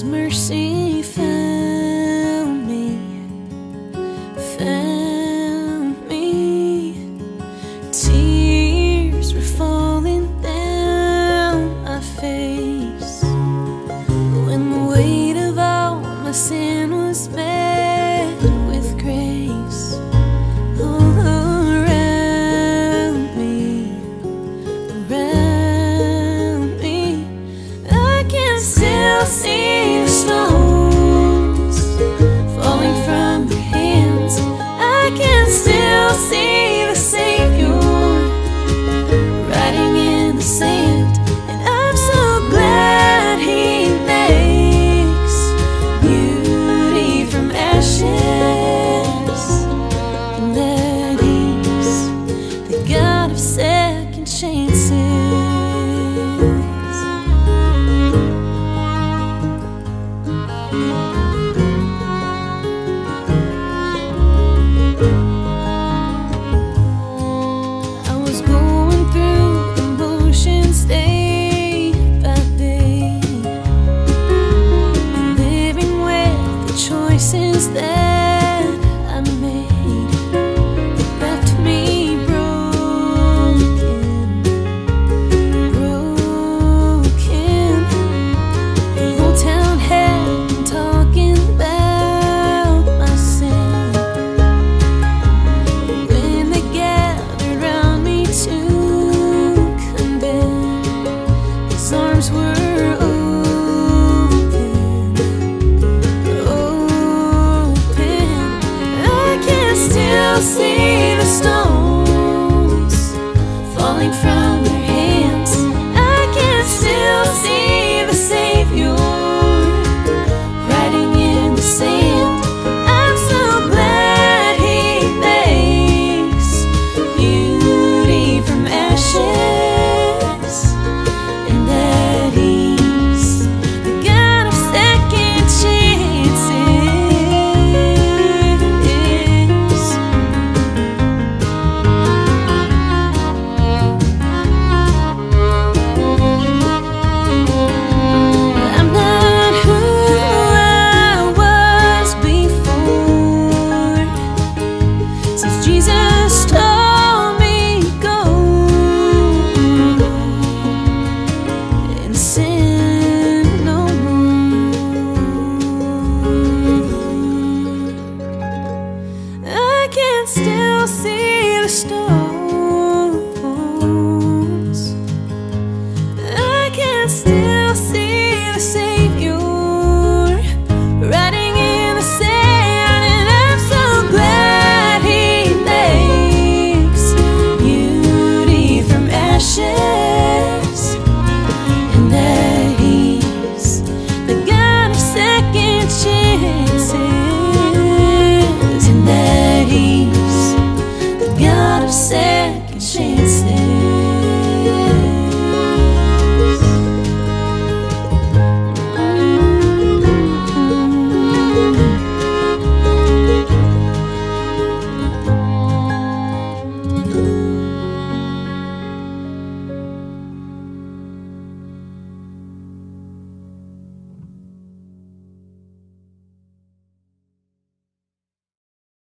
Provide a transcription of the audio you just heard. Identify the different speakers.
Speaker 1: His mercy found me, found me. Tears were falling down my face when the weight of all my sin was met with grace. All around me, around me, I can still see. second chances. I was going through the motions day by day, living with the choices that. arms were open, open. I can still see the stones falling from.